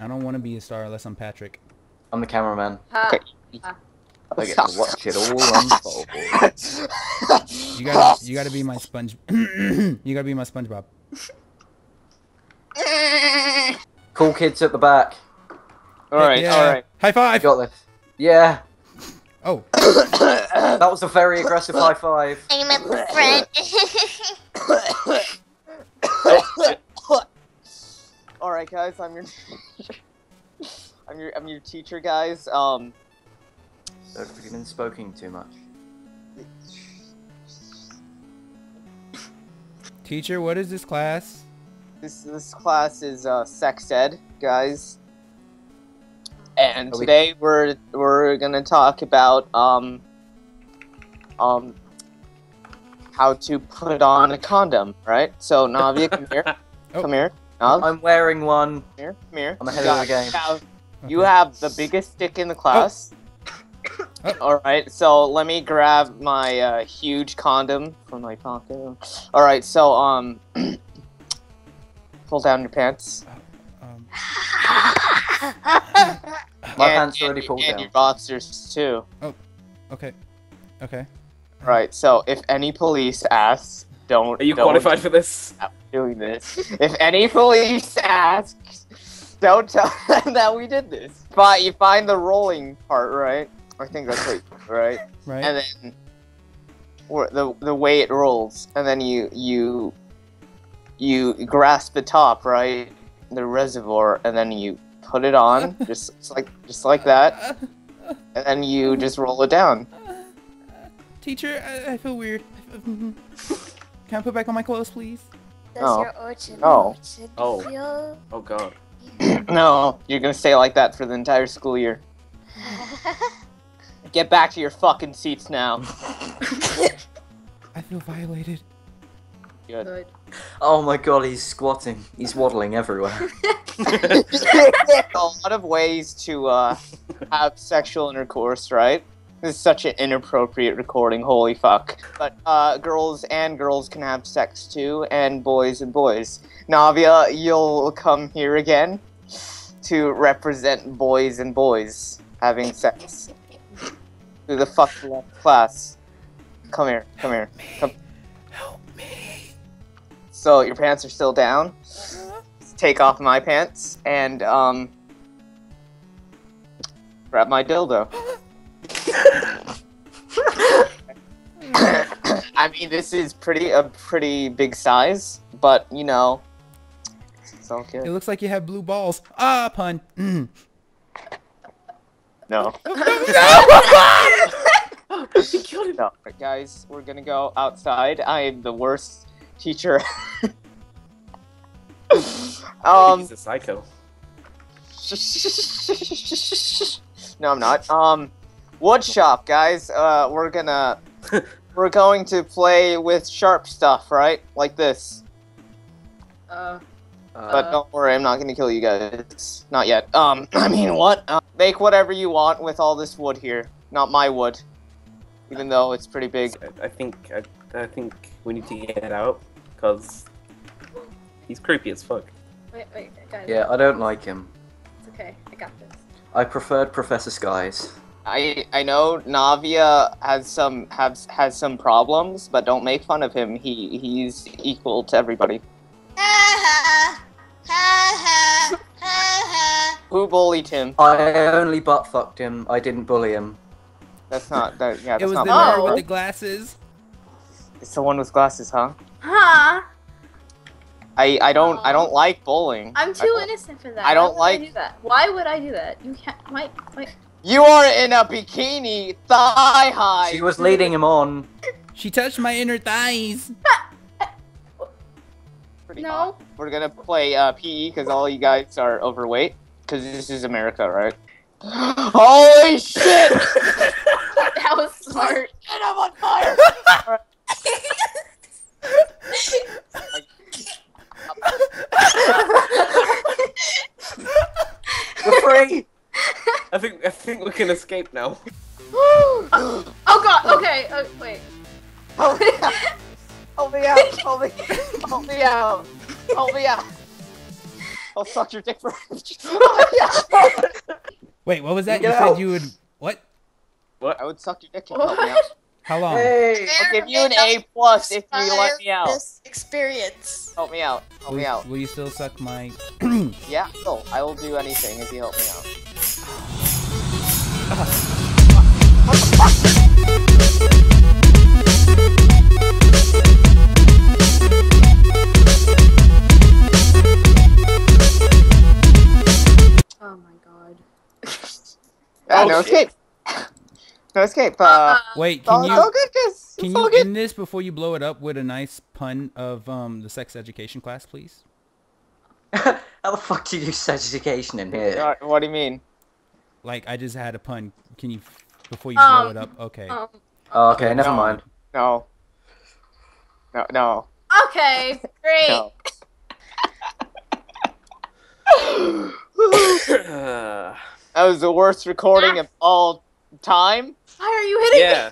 I don't want to be a star unless I'm Patrick. I'm the cameraman. Ah. Okay. I get to watch it all unfold. You gotta, you gotta be my sponge. you gotta be my SpongeBob. Cool kids at the back. all right, Yeah. all right. High I five. got this. Yeah, Oh, that was a very aggressive high five. I'm a friend. Oh, all right, guys. I'm your. I'm your. I'm your teacher, guys. Um. Don't have been spoken too much. teacher, what is this class? This this class is uh, sex ed, guys. And we- today we're we're gonna talk about um um how to put on a condom, right? So Navia, come here, Oh. come here, Nav, I'm wearing one. here, come here. I'm ahead You of the game. have- You have the biggest dick in the class. Oh. All right, so let me grab my uh, huge condom from my pocket. All right, so um, pull down your pants. Um, My and, pants are already and- pulled and down. your boxers too. Oh, okay, okay. Right. So if any police asks, don't. Are you don't qualified for this? stop doing this? if any police asks, don't tell them that we did this. But you find the rolling part, right? I think that's right, right? Right. And then or the the way it rolls, and then you you you grasp the top, right? The reservoir, and then you put it on, just just like just like that, and then you just roll it down. Teacher, I, I feel weird. Can I put back on my clothes, please? Does No. your orchard No. orchard Oh. feel? Oh god. No, you're gonna stay like that for the entire school year. Get back to your fucking seats now. I feel violated. Good. Good. Oh my god, he's squatting. He's waddling everywhere. a lot of ways to uh, have sexual intercourse, right? This is such an inappropriate recording, holy fuck. But uh, girls and girls can have sex too, and boys and boys. Navia, you'll come here again to represent boys and boys having sex. To the fuck left class. Come here, come here. Come. Help me. So your pants are still down. Take off my pants and um grab my dildo. I mean, this is pretty a pretty big size, but you know, it's all It looks like you have blue balls. Ah, pun. Mm. No, he killed him. no, Right, guys, we're gonna go outside. I am the worst teacher. um, He's a psycho. no, I'm not. Um, woodshop, guys. Uh, we're gonna we're going to play with sharp stuff, right? Like this. Uh, But Uh. don't worry, I'm not gonna kill you guys. Not yet. Um, I mean, what? Uh, make whatever you want with all this wood here. Not my wood, even though it's pretty big. I, I think I, I think we need to get out because he's creepy as fuck. wait, wait, guys. yeah, I don't like him. It's okay. I got this. I preferred Professor Skies. I I know Navia has some has has some problems, but don't make fun of him. He he's equal to everybody. Who bullied him? I only butt fucked him. I didn't bully him. That's not that. Yeah, that's It that's was not. the my- nerd with the glasses. It's the one with glasses, huh? Huh? I I don't I don't like bowling. I'm too don't- innocent for that. I don't Why would like- I do that? Why would I do that? You can't. Why? Why? You are in a bikini, thigh high. She was leading him on. She touched my inner thighs. Pretty No. hot. We're gonna play uh, PE because all you guys are overweight. Because this is America, right? Holy shit! That was smart. And I'm on fire! We're free. I think I think we can escape now. oh god. Okay. Uh, wait. Hold me out! Hold me out! Hold me, hold me out! Hold me out! I'll suck your dick for. Wait, what was that? You Get said you would what? What? I would suck your dick to help me out. How long? Hey! I'll give you an A plus if you let me out. This experience. Help me out. Help Will, me out. will you still suck my? Yeah, no, I will do anything if you help me out. Ah, Oh, no shit. escape. no escape. Uh, Wait, can you can you good. end this before you blow it up with a nice pun of um the sex education class, please? How the fuck do you do sex education in here? Uh, What do you mean? Like I just had a pun. Can you before you blow Um, it up? Okay. Um, Oh, okay, never No. mind. No. No, no, okay, great. no. Uh, That was the worst recording ah. of all time. Why are you hitting me? yeah.